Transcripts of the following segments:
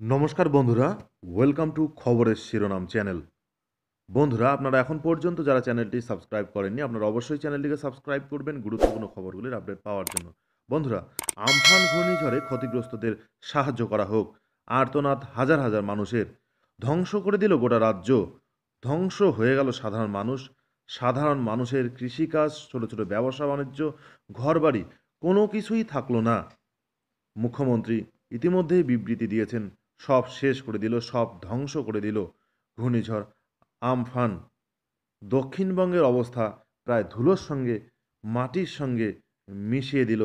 নমস্কার বন্ধুরা welcome to খবরের শিরোনাম চ্যানেল বন্ধুরা, আপনারা এখন পর্যন্ত যারা চ্যানেলটি সাবস্ক্রাইব করেননি, আপনারা অবশ্যই চ্যানেলটিকে সাবস্ক্রাইব করবেন গুরুত্বপূর্ণ খবরগুলির আপডেট পাওয়ার জন্য। বন্ধুরা, আমফান ঘূর্ণিঝড়ে ক্ষতিগ্রস্তদের সাহায্য করা হোক, আর্তনাদ হাজার হাজার মানুষের। ধ্বংস করে দিল গোটা রাজ্য। ধ্বংস হয়ে গেল সাধারণ মানুষ। সাধারণ মানুষের কৃষিকাজ, ছোটো ছোটো ব্যবসা বাণিজ্য, ঘরবাড়ি, কোনো কিছুই থাকল না। মুখ্যমন্ত্রী ইতিমধ্যেই বিবৃতি দিয়েছেন সব শেষ করে দিল, সব ধ্বংস করে দিল ঘূর্ণিঝড়, আমফান। দক্ষিণবঙ্গের অবস্থা প্রায় ধুলোর সঙ্গে, মাটির সঙ্গে মিশিয়ে দিল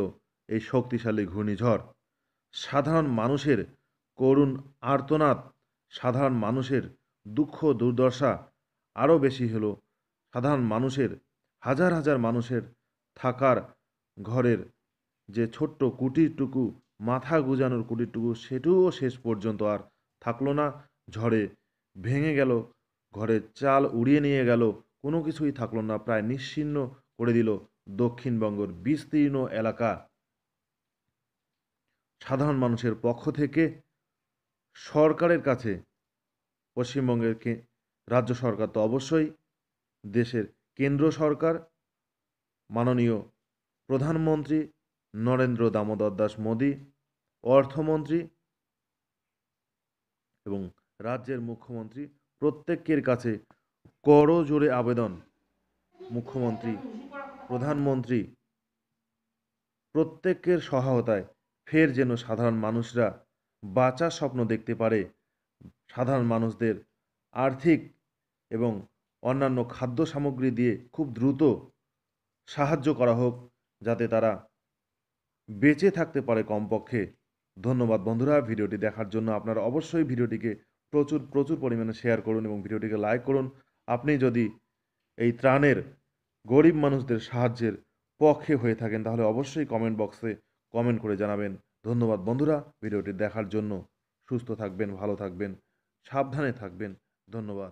এই শক্তিশালী ঘূর্ণিঝড়। সাধারণ মানুষের করুণ আর্তনাদ, সাধারণ মানুষের দুঃখ দুর্দশা আরও বেশি হলো। সাধারণ মানুষের, হাজার হাজার মানুষের থাকার ঘরের যে ছোট্ট কুটিরটুকু মাথা গুজানোর কুটিরটুকু সেটুও শেষ পর্যন্ত আর থাকল না। ঝড়ে ভেঙে গেল ঘরের চাল উড়িয়ে নিয়ে গেল, কোনো কিছুই থাকল না, প্রায় নিশ্চিহ্ন করে দিল দক্ষিণবঙ্গের বিস্তীর্ণ এলাকা। সাধারণ মানুষের পক্ষ থেকে সরকারের কাছে, পশ্চিমবঙ্গের রাজ্য সরকার তো অবশ্যই, দেশের কেন্দ্র সরকার, মাননীয় প্রধানমন্ত্রী নরেন্দ্র দামোদর দাস মোদী, অর্থমন্ত্রী এবং রাজ্যের মুখ্যমন্ত্রী প্রত্যেকের কাছে করজোড়ে আবেদন। মুখ্যমন্ত্রী, প্রধানমন্ত্রী প্রত্যেকের সহায়তায় ফের যেন সাধারণ মানুষরা বাঁচার স্বপ্ন দেখতে পারে। সাধারণ মানুষদের আর্থিক এবং অন্যান্য খাদ্য সামগ্রী দিয়ে খুব দ্রুত সাহায্য করা হোক, যাতে তারা বেঁচে থাকতে পারে কমপক্ষে। ধন্যবাদ বন্ধুরা, ভিডিওটি দেখার জন্য আপনারা অবশ্যই ভিডিওটিকে প্রচুর প্রচুর পরিমাণে শেয়ার করুন এবং ভিডিওটিকে লাইক করুন। আপনি যদি এই ত্রাণের গরিব মানুষদের সাহায্যের পক্ষে হয়ে থাকেন, তাহলে অবশ্যই কমেন্ট বক্সে কমেন্ট করে জানাবেন। ধন্যবাদ বন্ধুরা, ভিডিওটি দেখার জন্য সুস্থ থাকবেন, ভালো থাকবেন, সাবধানে থাকবেন। ধন্যবাদ।